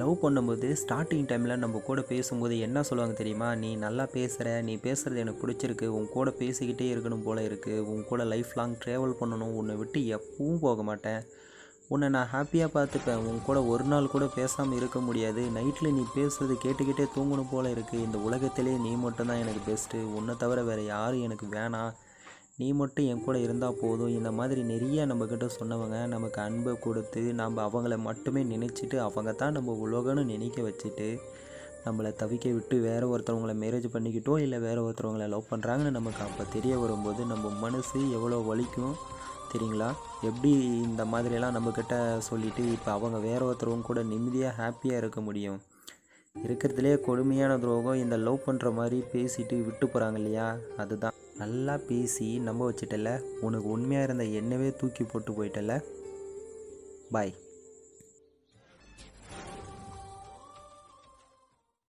Love பண்ணும்போது starting டைமில் நம்ம கூட பேசும்போது என்ன சொல்லுவாங்க தெரியுமா? நீ நல்லா பேசுகிற நீ பேசுகிறது எனக்கு பிடிச்சிருக்கு உன் கூட பேசிக்கிட்டே இருக்கணும் போல் இருக்குது உன் கூட லைஃப் லாங் ட்ராவல் பண்ணணும் உன்னை விட்டு எப்பவும் போக மாட்டேன். உன்னை நான் ஹாப்பியாக பார்த்துப்பேன். உன் கூட ஒரு நாள் கூட பேசாமல் இருக்க முடியாது. நைட்டில் நீ பேசுறது கேட்டுக்கிட்டே தூங்கணும் போல் இருக்குது இந்த உலகத்திலே நீ மட்டும்தான் எனக்கு பெஸ்ட்டு உன்னை தவிர வேறு யாரும் எனக்கு வேணாம். நீ மட்டும் என் கூட இருந்தால் போதும். இந்த மாதிரி நிறைய நம்மக்கிட்ட சொன்னவங்க நமக்கு அன்பை கொடுத்து நம்ம அவங்கள மட்டுமே நினச்சிட்டு அவங்க தான் நம்ம உலகம்னு நினைக்க வச்சுட்டு நம்மளை தவிக்க விட்டு வேறு ஒருத்தவங்கள மேரேஜ் பண்ணிக்கிட்டோ இல்லை வேறு ஒருத்தவங்களை லவ் பண்ணுறாங்கன்னு நமக்கு அப்போ தெரிய வரும்போது நம்ம மனசு எவ்வளோ வலிக்கும் தெரியுங்களா? எப்படி இந்த மாதிரியெல்லாம் நம்மக்கிட்ட சொல்லிவிட்டு இப்போ அவங்க வேற ஒருத்தரவங்க கூட நிம்மதியாக ஹாப்பியாக இருக்க முடியும்? இருக்கிறதுலே கொடுமையான துரோகம் இந்த லவ் பண்ணுற மாதிரி பேசிட்டு விட்டு போகிறாங்க இல்லையா? அதுதான். நல்லா பேசி நம்ப வச்சிட்டல உனக்கு உண்மையாக இருந்த என்னவே தூக்கி போட்டு போயிட்டல பாய்